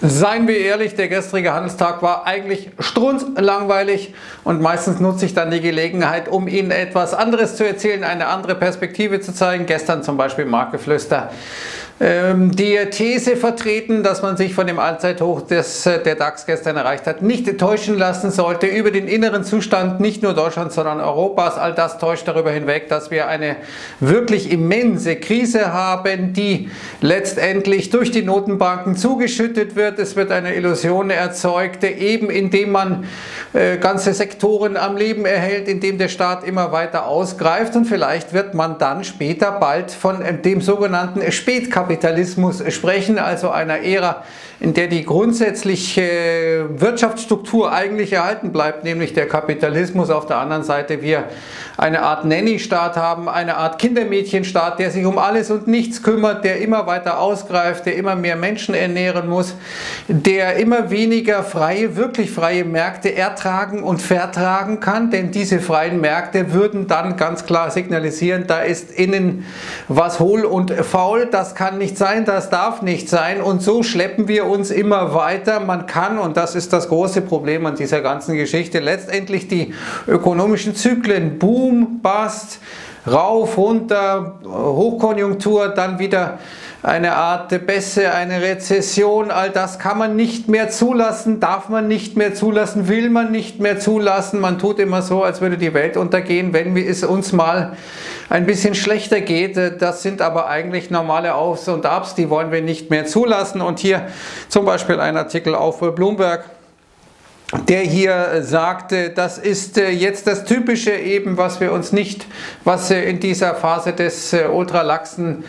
Seien wir ehrlich, der gestrige Handelstag war eigentlich strunzlangweilig und meistens nutze ich dann die Gelegenheit, um Ihnen etwas anderes zu erzählen, eine andere Perspektive zu zeigen. Gestern zum Beispiel Marktgeflüster ähm, die These vertreten, dass man sich von dem Allzeithoch, das äh, der DAX gestern erreicht hat, nicht täuschen lassen sollte über den inneren Zustand nicht nur Deutschlands, sondern Europas. All das täuscht darüber hinweg, dass wir eine wirklich immense Krise haben, die letztendlich durch die Notenbanken zugeschüttet wird. Es wird eine Illusion erzeugt, eben indem man äh, ganze Sektoren am Leben erhält, indem der Staat immer weiter ausgreift und vielleicht wird man dann später bald von dem sogenannten Spätkapitalismus Kapitalismus sprechen, also einer Ära, in der die grundsätzliche Wirtschaftsstruktur eigentlich erhalten bleibt, nämlich der Kapitalismus. Auf der anderen Seite wir eine Art Nanny-Staat haben, eine Art Kindermädchenstaat, der sich um alles und nichts kümmert, der immer weiter ausgreift, der immer mehr Menschen ernähren muss, der immer weniger freie, wirklich freie Märkte ertragen und vertragen kann, denn diese freien Märkte würden dann ganz klar signalisieren, da ist innen was hohl und faul, das kann nicht sein, das darf nicht sein und so schleppen wir uns immer weiter. Man kann, und das ist das große Problem an dieser ganzen Geschichte, letztendlich die ökonomischen Zyklen, Boom, Bust, rauf, runter, Hochkonjunktur, dann wieder eine Art Bässe, eine Rezession, all das kann man nicht mehr zulassen, darf man nicht mehr zulassen, will man nicht mehr zulassen. Man tut immer so, als würde die Welt untergehen, wenn es uns mal ein bisschen schlechter geht. Das sind aber eigentlich normale Aufs und Abs, die wollen wir nicht mehr zulassen. Und hier zum Beispiel ein Artikel auf Bloomberg der hier sagte, das ist äh, jetzt das Typische eben, was wir uns nicht, was äh, in dieser Phase des äh, ultralaxen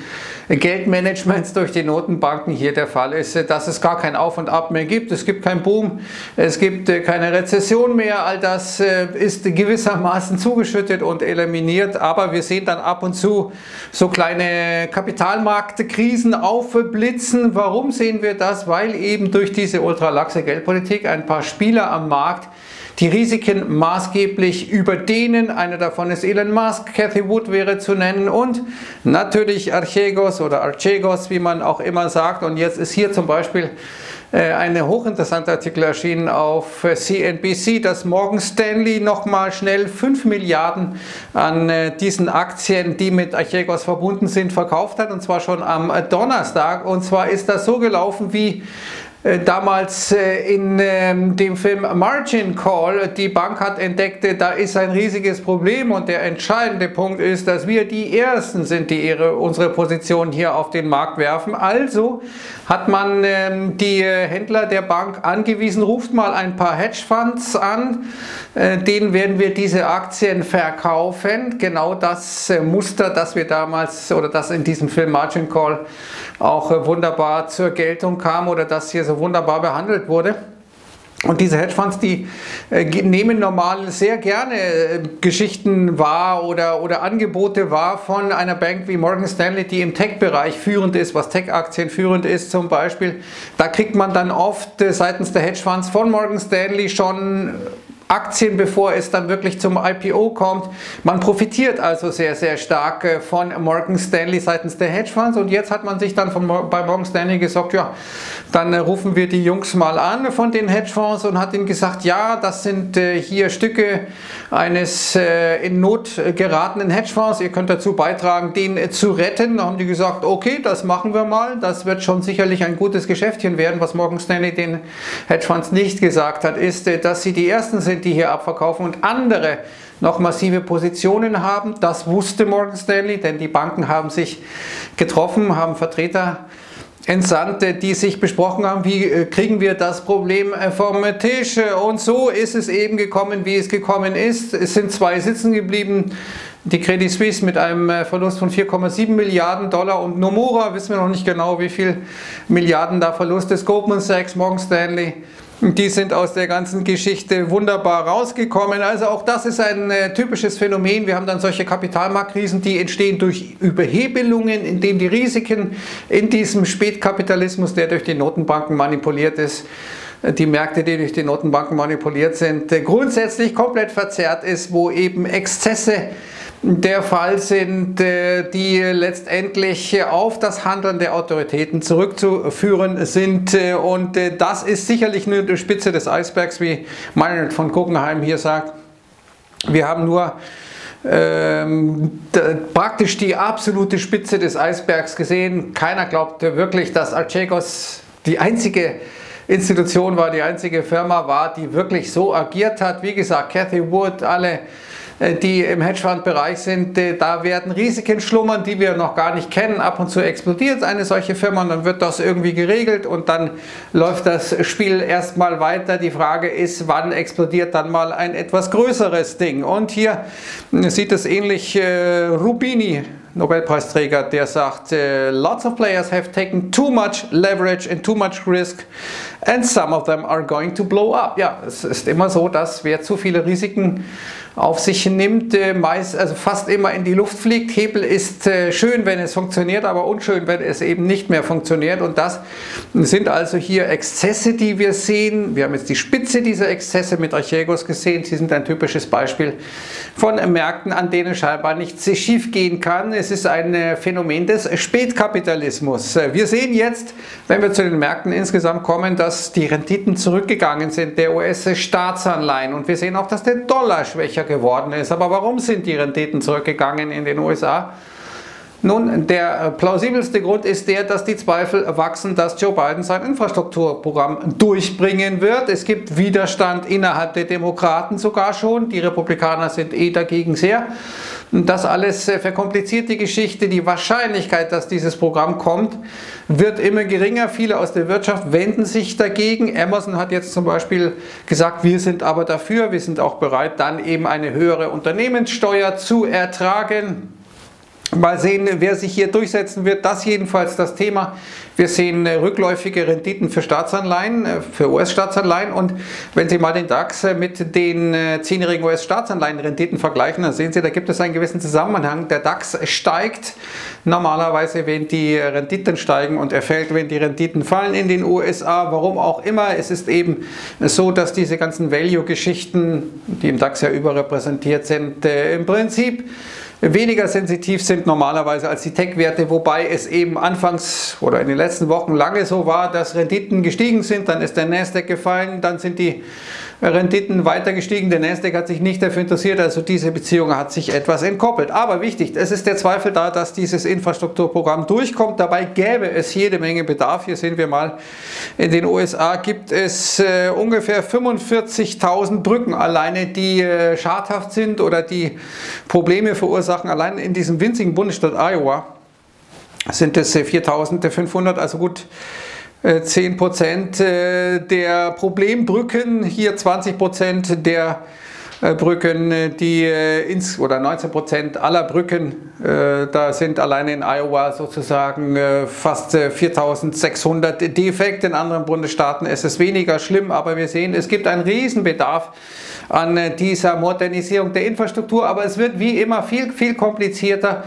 Geldmanagements durch die Notenbanken hier der Fall ist, dass es gar kein Auf und Ab mehr gibt. Es gibt keinen Boom, es gibt keine Rezession mehr. All das ist gewissermaßen zugeschüttet und eliminiert. Aber wir sehen dann ab und zu so kleine Kapitalmarktkrisen aufblitzen. Warum sehen wir das? Weil eben durch diese ultralaxe Geldpolitik ein paar Spieler am Markt die Risiken maßgeblich überdehnen. Einer davon ist Elon Musk, Cathy Wood wäre zu nennen und natürlich Archegos oder Archegos, wie man auch immer sagt. Und jetzt ist hier zum Beispiel äh, ein hochinteressanter Artikel erschienen auf CNBC, dass Morgan Stanley nochmal schnell 5 Milliarden an äh, diesen Aktien, die mit Archegos verbunden sind, verkauft hat und zwar schon am Donnerstag. Und zwar ist das so gelaufen wie damals äh, in ähm, dem Film Margin Call, die Bank hat entdeckt, da ist ein riesiges Problem und der entscheidende Punkt ist, dass wir die Ersten sind, die ihre, unsere Position hier auf den Markt werfen. Also hat man ähm, die Händler der Bank angewiesen, ruft mal ein paar Hedgefonds an, äh, denen werden wir diese Aktien verkaufen. Genau das Muster, das wir damals oder das in diesem Film Margin Call auch wunderbar zur Geltung kam oder das hier so wunderbar behandelt wurde. Und diese Hedgefonds, die äh, nehmen normal sehr gerne äh, Geschichten wahr oder, oder Angebote wahr von einer Bank wie Morgan Stanley, die im Tech-Bereich führend ist, was Tech-Aktien führend ist zum Beispiel. Da kriegt man dann oft äh, seitens der Hedgefonds von Morgan Stanley schon Aktien, bevor es dann wirklich zum IPO kommt. Man profitiert also sehr, sehr stark äh, von Morgan Stanley seitens der Hedgefonds und jetzt hat man sich dann von, bei Morgan Stanley gesagt, ja, dann äh, rufen wir die Jungs mal an von den Hedgefonds und hat ihnen gesagt, ja, das sind äh, hier Stücke eines in Not geratenen Hedgefonds, ihr könnt dazu beitragen, den zu retten. Da haben die gesagt, okay, das machen wir mal, das wird schon sicherlich ein gutes Geschäftchen werden. Was Morgan Stanley den Hedgefonds nicht gesagt hat, ist, dass sie die Ersten sind, die hier abverkaufen und andere noch massive Positionen haben. Das wusste Morgan Stanley, denn die Banken haben sich getroffen, haben Vertreter entsandt, die sich besprochen haben, wie äh, kriegen wir das Problem äh, vom Tisch. Und so ist es eben gekommen, wie es gekommen ist. Es sind zwei sitzen geblieben. Die Credit Suisse mit einem äh, Verlust von 4,7 Milliarden Dollar und Nomura wissen wir noch nicht genau, wie viel Milliarden da Verlust ist. Goldman Sachs, Morgan Stanley die sind aus der ganzen Geschichte wunderbar rausgekommen. Also auch das ist ein äh, typisches Phänomen. Wir haben dann solche Kapitalmarktkrisen, die entstehen durch Überhebelungen, indem die Risiken in diesem Spätkapitalismus, der durch die Notenbanken manipuliert ist, äh, die Märkte, die durch die Notenbanken manipuliert sind, äh, grundsätzlich komplett verzerrt ist, wo eben Exzesse der Fall sind, äh, die letztendlich auf das Handeln der Autoritäten zurückzuführen sind. Äh, und äh, das ist sicherlich nur die Spitze des Eisbergs, wie Meinert von Guggenheim hier sagt. Wir haben nur ähm, praktisch die absolute Spitze des Eisbergs gesehen. Keiner glaubte wirklich, dass Archegos die einzige Institution war, die einzige Firma war, die wirklich so agiert hat. Wie gesagt, Cathy Wood, alle die im Hedgefonds-Bereich sind, äh, da werden Risiken schlummern, die wir noch gar nicht kennen. Ab und zu explodiert eine solche Firma und dann wird das irgendwie geregelt und dann läuft das Spiel erstmal weiter. Die Frage ist, wann explodiert dann mal ein etwas größeres Ding? Und hier sieht es ähnlich äh, Rubini Nobelpreisträger, der sagt, lots of players have taken too much leverage and too much risk and some of them are going to blow up. Ja, es ist immer so, dass wer zu viele Risiken auf sich nimmt, äh, meist, also fast immer in die Luft fliegt. Hebel ist äh, schön, wenn es funktioniert, aber unschön, wenn es eben nicht mehr funktioniert. Und das sind also hier Exzesse, die wir sehen. Wir haben jetzt die Spitze dieser Exzesse mit Archegos gesehen. Sie sind ein typisches Beispiel von Märkten, an denen scheinbar nichts schief gehen kann. Es ist ein äh, Phänomen des Spätkapitalismus. Wir sehen jetzt, wenn wir zu den Märkten insgesamt kommen, dass die Renditen zurückgegangen sind der US-Staatsanleihen. Und wir sehen auch, dass der Dollar schwächer geworden ist. Aber warum sind die Renditen zurückgegangen in den USA? Nun, der plausibelste Grund ist der, dass die Zweifel wachsen, dass Joe Biden sein Infrastrukturprogramm durchbringen wird. Es gibt Widerstand innerhalb der Demokraten sogar schon. Die Republikaner sind eh dagegen sehr. Das alles äh, verkompliziert die Geschichte. Die Wahrscheinlichkeit, dass dieses Programm kommt, wird immer geringer. Viele aus der Wirtschaft wenden sich dagegen. Amazon hat jetzt zum Beispiel gesagt, wir sind aber dafür, wir sind auch bereit, dann eben eine höhere Unternehmenssteuer zu ertragen. Mal sehen, wer sich hier durchsetzen wird. Das jedenfalls das Thema. Wir sehen äh, rückläufige Renditen für Staatsanleihen, äh, für US-Staatsanleihen. Und wenn Sie mal den DAX äh, mit den zehnjährigen US-Staatsanleihenrenditen vergleichen, dann sehen Sie, da gibt es einen gewissen Zusammenhang. Der DAX steigt normalerweise, wenn die Renditen steigen und er fällt, wenn die Renditen fallen in den USA. Warum auch immer. Es ist eben so, dass diese ganzen Value-Geschichten, die im DAX ja überrepräsentiert sind, im Prinzip weniger sensitiv sind normalerweise als die Tech-Werte, wobei es eben anfangs oder in den letzten Wochen lange so war, dass Renditen gestiegen sind, dann ist der Nasdaq gefallen, dann sind die Renditen weiter gestiegen. Der Nasdaq hat sich nicht dafür interessiert, also diese Beziehung hat sich etwas entkoppelt. Aber wichtig, es ist der Zweifel da, dass dieses Infrastrukturprogramm durchkommt. Dabei gäbe es jede Menge Bedarf. Hier sehen wir mal, in den USA gibt es äh, ungefähr 45.000 Brücken alleine, die äh, schadhaft sind oder die Probleme verursachen. Allein in diesem winzigen Bundesstaat Iowa sind es äh, 4.500, also gut 10 Prozent äh, der Problembrücken, hier 20 Prozent der äh, Brücken, äh, die ins oder 19 Prozent aller Brücken, da sind alleine in Iowa sozusagen fast 4600 Defekte. In anderen Bundesstaaten ist es weniger schlimm, aber wir sehen, es gibt einen Riesenbedarf an dieser Modernisierung der Infrastruktur, aber es wird wie immer viel, viel komplizierter.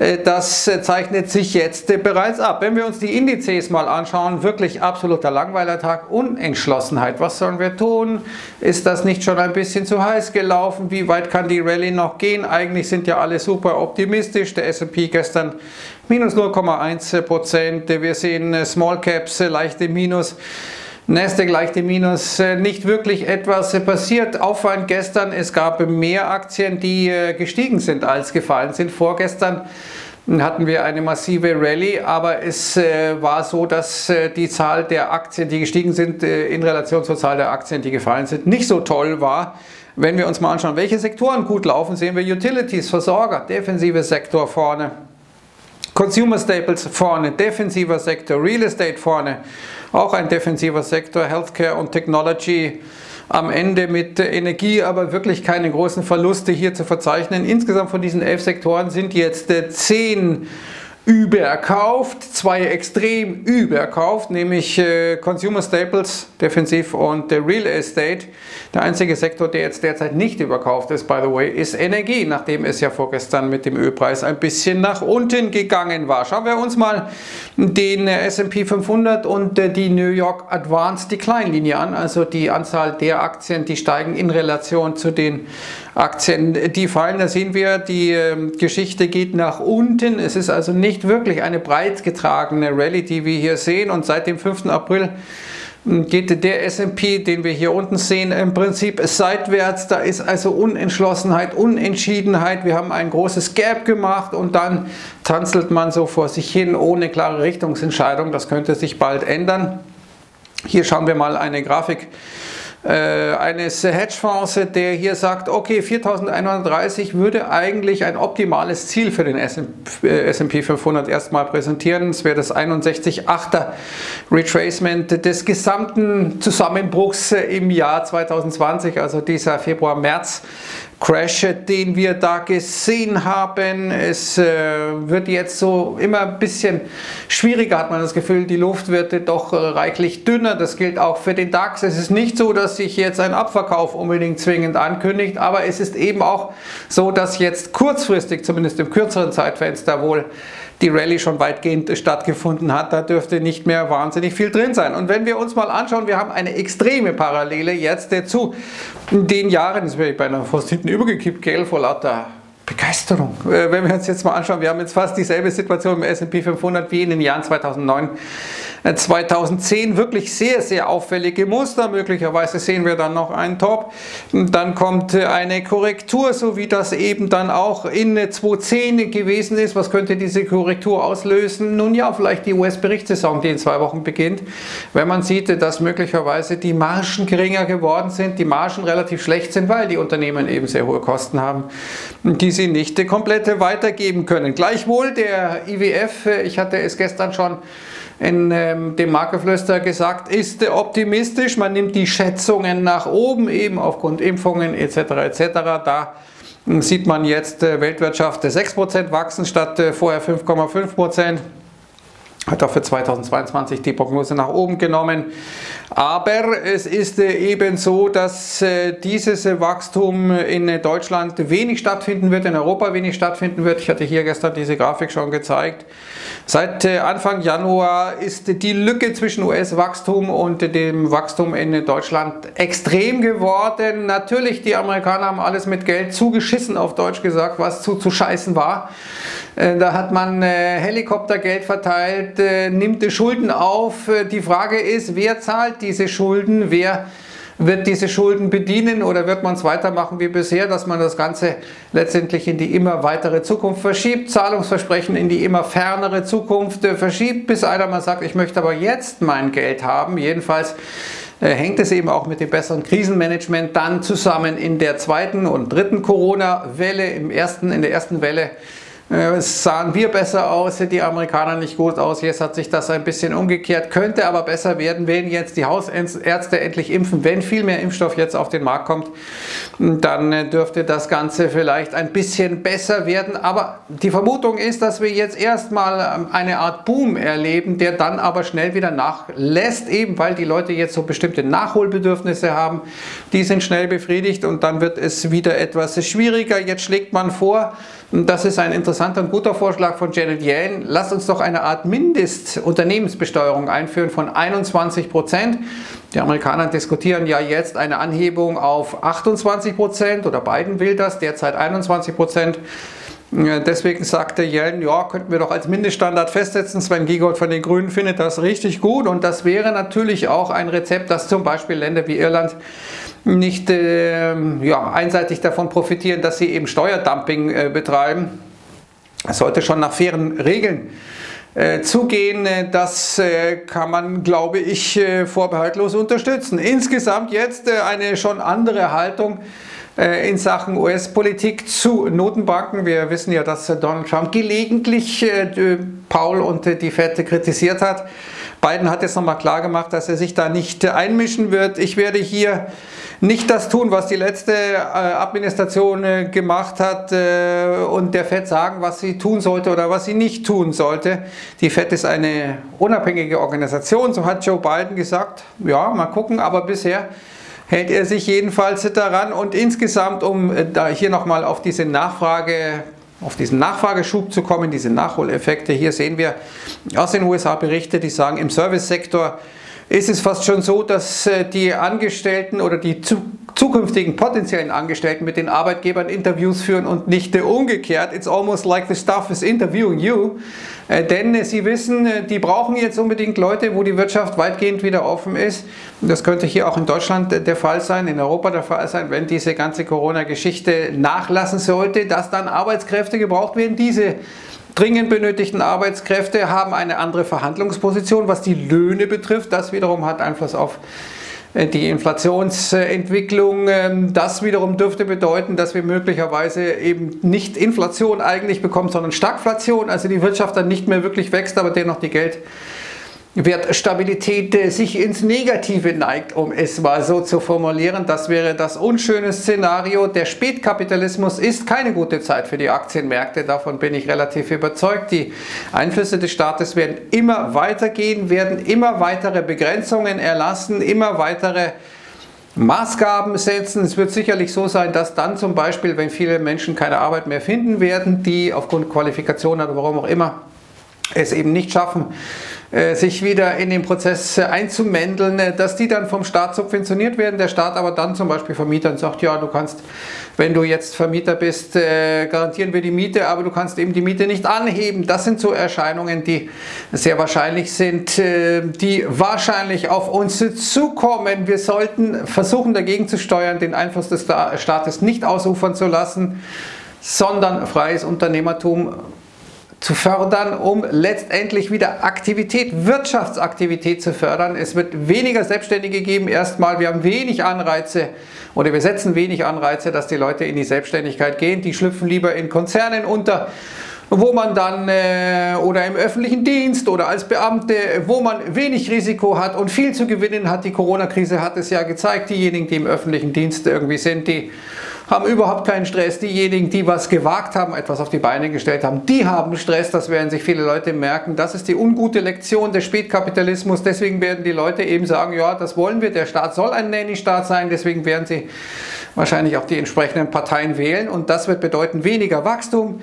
Äh, das äh, zeichnet sich jetzt äh, bereits ab. Wenn wir uns die Indizes mal anschauen, wirklich absoluter Langweilertag, Unentschlossenheit. Was sollen wir tun? Ist das nicht schon ein bisschen zu heiß gelaufen? Wie weit kann die Rallye noch gehen? Eigentlich sind ja alle super optimistisch. Der S&P gestern minus 0,1 Prozent. Wir sehen Small Caps leichte Minus. Nasdaq leichte Minus, äh, nicht wirklich etwas passiert. Auffallend gestern, es gab mehr Aktien, die äh, gestiegen sind als gefallen sind. Vorgestern hatten wir eine massive Rallye, aber es äh, war so, dass die Zahl der Aktien, die gestiegen sind, in Relation zur Zahl der Aktien, die gefallen sind, nicht so toll war. Wenn wir uns mal anschauen, welche Sektoren gut laufen, sehen wir Utilities, Versorger, defensive Sektor vorne. Consumer Staples vorne, defensiver Sektor, Real Estate vorne, auch ein defensiver Sektor, Healthcare und Technology am Ende mit Energie, aber wirklich keine großen Verluste hier zu verzeichnen. Insgesamt von diesen elf Sektoren sind jetzt zehn überkauft, zwei extrem überkauft, nämlich äh, Consumer Staples, Defensiv und äh, Real Estate. Der einzige Sektor, der jetzt derzeit nicht überkauft ist, by the way, ist Energie, nachdem es ja vorgestern mit dem Ölpreis ein bisschen nach unten gegangen war. Schauen wir uns mal den äh, S&P 500 und äh, die New York Advanced Decline Linie an, also die Anzahl der Aktien, die steigen in Relation zu den Aktien, die fallen. Da sehen wir, die ähm, Geschichte geht nach unten. Es ist also nicht wirklich eine breit getragene Rallye, die wir hier sehen und seit dem 5. April geht der S&P, den wir hier unten sehen, im Prinzip seitwärts. Da ist also Unentschlossenheit, Unentschiedenheit. Wir haben ein großes Gap gemacht und dann tanzelt man so vor sich hin ohne klare Richtungsentscheidung. Das könnte sich bald ändern. Hier schauen wir mal eine Grafik eines Hedgefonds, der hier sagt, okay, 4130 würde eigentlich ein optimales Ziel für den S&P 500 erstmal präsentieren. Es wäre das 61,8er Retracement des gesamten Zusammenbruchs im Jahr 2020, also dieser Februar-März Crash, den wir da gesehen haben. Es äh, wird jetzt so immer ein bisschen schwieriger, hat man das Gefühl. Die Luft wird doch äh, reichlich dünner. Das gilt auch für den DAX. Es ist nicht so, dass sich jetzt ein Abverkauf unbedingt zwingend ankündigt, aber es ist eben auch so, dass jetzt kurzfristig, zumindest im kürzeren Zeitfenster, wohl die Rallye schon weitgehend stattgefunden hat. Da dürfte nicht mehr wahnsinnig viel drin sein. Und wenn wir uns mal anschauen, wir haben eine extreme Parallele jetzt zu den Jahren, das wäre ich beinahe fast hinten übergekippt, gell, vor lauter Begeisterung. Äh, wenn wir uns jetzt mal anschauen, wir haben jetzt fast dieselbe Situation im S&P 500 wie in den Jahren 2009 2010 wirklich sehr, sehr auffällige Muster. Möglicherweise sehen wir dann noch einen Top. Dann kommt eine Korrektur, so wie das eben dann auch in 2010 gewesen ist. Was könnte diese Korrektur auslösen? Nun ja, vielleicht die US-Berichtssaison, die in zwei Wochen beginnt. Wenn man sieht, dass möglicherweise die Margen geringer geworden sind, die Margen relativ schlecht sind, weil die Unternehmen eben sehr hohe Kosten haben, die sie nicht komplett weitergeben können. Gleichwohl der IWF, ich hatte es gestern schon in ähm, dem Markerflüster gesagt, ist optimistisch. Man nimmt die Schätzungen nach oben, eben aufgrund Impfungen etc. etc. Da hm, sieht man jetzt äh, Weltwirtschaft 6% wachsen statt äh, vorher 5,5% hat auch für 2022 die Prognose nach oben genommen. Aber es ist äh, eben so, dass äh, dieses Wachstum in Deutschland wenig stattfinden wird, in Europa wenig stattfinden wird. Ich hatte hier gestern diese Grafik schon gezeigt. Seit äh, Anfang Januar ist die Lücke zwischen US-Wachstum und dem Wachstum in Deutschland extrem geworden. Natürlich, die Amerikaner haben alles mit Geld zugeschissen, auf Deutsch gesagt, was zu, zu scheißen war. Da hat man Helikoptergeld verteilt, nimmt Schulden auf. Die Frage ist, wer zahlt diese Schulden? Wer wird diese Schulden bedienen oder wird man es weitermachen wie bisher, dass man das Ganze letztendlich in die immer weitere Zukunft verschiebt, Zahlungsversprechen in die immer fernere Zukunft äh, verschiebt, bis einer mal sagt, ich möchte aber jetzt mein Geld haben. Jedenfalls äh, hängt es eben auch mit dem besseren Krisenmanagement dann zusammen in der zweiten und dritten Corona-Welle, in der ersten Welle sahen wir besser aus, die Amerikaner nicht gut aus. Jetzt hat sich das ein bisschen umgekehrt, könnte aber besser werden, wenn jetzt die Hausärzte endlich impfen, wenn viel mehr Impfstoff jetzt auf den Markt kommt, dann äh, dürfte das Ganze vielleicht ein bisschen besser werden. Aber die Vermutung ist, dass wir jetzt erstmal ähm, eine Art Boom erleben, der dann aber schnell wieder nachlässt, eben weil die Leute jetzt so bestimmte Nachholbedürfnisse haben. Die sind schnell befriedigt und dann wird es wieder etwas schwieriger. Jetzt schlägt man vor, das ist ein interessanter und guter Vorschlag von Janet Yellen. Lasst uns doch eine Art Mindestenunternehmensbesteuerung einführen von 21 Prozent. Die Amerikaner diskutieren ja jetzt eine Anhebung auf 28 Prozent oder Biden will das, derzeit 21 Prozent. Deswegen sagte Yellen, ja, könnten wir doch als Mindeststandard festsetzen. Sven Giegold von den Grünen findet das richtig gut und das wäre natürlich auch ein Rezept, das zum Beispiel Länder wie Irland nicht äh, ja, einseitig davon profitieren, dass sie eben Steuerdumping äh, betreiben. Es sollte schon nach fairen Regeln äh, zugehen. Das äh, kann man, glaube ich, äh, vorbehaltlos unterstützen. Insgesamt jetzt äh, eine schon andere Haltung in Sachen US-Politik zu Notenbanken. Wir wissen ja, dass Donald Trump gelegentlich Paul und die FED kritisiert hat. Biden hat jetzt nochmal klar gemacht, dass er sich da nicht einmischen wird. Ich werde hier nicht das tun, was die letzte äh, Administration äh, gemacht hat äh, und der FED sagen, was sie tun sollte oder was sie nicht tun sollte. Die FED ist eine unabhängige Organisation, so hat Joe Biden gesagt. Ja, mal gucken, aber bisher hält er sich jedenfalls daran und insgesamt, um da hier nochmal auf diese Nachfrage auf diesen Nachfrageschub zu kommen, diese Nachholeffekte. Hier sehen wir aus den USA Berichte, die sagen, im Servicesektor ist es fast schon so, dass äh, die Angestellten oder die zukünftigen potenziellen Angestellten mit den Arbeitgebern Interviews führen und nicht umgekehrt. It's almost like the staff is interviewing you. Äh, denn äh, sie wissen, die brauchen jetzt unbedingt Leute, wo die Wirtschaft weitgehend wieder offen ist. Das könnte hier auch in Deutschland der Fall sein, in Europa der Fall sein, wenn diese ganze Corona-Geschichte nachlassen sollte, dass dann Arbeitskräfte gebraucht werden. Diese dringend benötigten Arbeitskräfte haben eine andere Verhandlungsposition, was die Löhne betrifft. Das wiederum hat Einfluss auf äh, die Inflationsentwicklung. Ähm, das wiederum dürfte bedeuten, dass wir möglicherweise eben nicht Inflation eigentlich bekommen, sondern Stagflation, also die Wirtschaft dann nicht mehr wirklich wächst, aber dennoch die Geld Wertstabilität äh, sich ins Negative neigt, um es mal so zu formulieren. Das wäre das unschöne Szenario. Der Spätkapitalismus ist keine gute Zeit für die Aktienmärkte, davon bin ich relativ überzeugt. Die Einflüsse des Staates werden immer weitergehen, werden immer weitere Begrenzungen erlassen, immer weitere Maßgaben setzen. Es wird sicherlich so sein, dass dann zum Beispiel, wenn viele Menschen keine Arbeit mehr finden werden, die aufgrund Qualifikation oder warum auch immer es eben nicht schaffen, äh, sich wieder in den Prozess äh, einzumändeln, äh, dass die dann vom Staat subventioniert werden. Der Staat aber dann zum Beispiel Vermietern sagt, ja, du kannst, wenn du jetzt Vermieter bist, garantieren wir die Miete, aber du kannst eben die Miete nicht anheben. Das sind so Erscheinungen, die sehr wahrscheinlich sind, die wahrscheinlich auf uns zukommen. Wir sollten versuchen dagegen zu steuern, den Einfluss des Staates nicht ausufern zu lassen, sondern freies Unternehmertum zu fördern, um letztendlich wieder Aktivität, Wirtschaftsaktivität zu fördern. Es wird weniger Selbstständige geben. Erstmal, wir haben wenig Anreize oder wir setzen wenig Anreize, dass die Leute in die Selbstständigkeit gehen. Die schlüpfen lieber in Konzernen unter wo man dann äh, oder im öffentlichen Dienst oder als Beamte, wo man wenig Risiko hat und viel zu gewinnen hat. Die Corona-Krise hat es ja gezeigt. Diejenigen, die im öffentlichen Dienst irgendwie sind, die haben überhaupt keinen Stress. Diejenigen, die was gewagt haben, etwas auf die Beine gestellt haben, die haben Stress. Das werden sich viele Leute merken. Das ist die ungute Lektion des Spätkapitalismus. Deswegen werden die Leute eben sagen, ja, das wollen wir. Der Staat soll ein Nanny-Staat sein. Deswegen werden sie wahrscheinlich auch die entsprechenden Parteien wählen. Und das wird bedeuten weniger Wachstum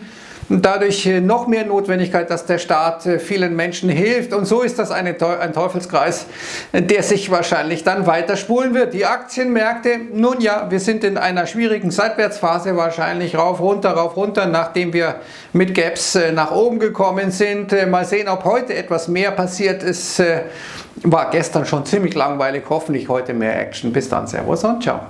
dadurch äh, noch mehr Notwendigkeit, dass der Staat äh, vielen Menschen hilft. Und so ist das eine, ein Teufelskreis, der sich wahrscheinlich dann weiter spulen wird. Die Aktienmärkte, nun ja, wir sind in einer schwierigen Seitwärtsphase, wahrscheinlich rauf, runter, rauf, runter, nachdem wir mit Gaps äh, nach oben gekommen sind. Mal sehen, ob heute etwas mehr passiert ist. War gestern schon ziemlich langweilig, hoffentlich heute mehr Action. Bis dann, Servus und ciao.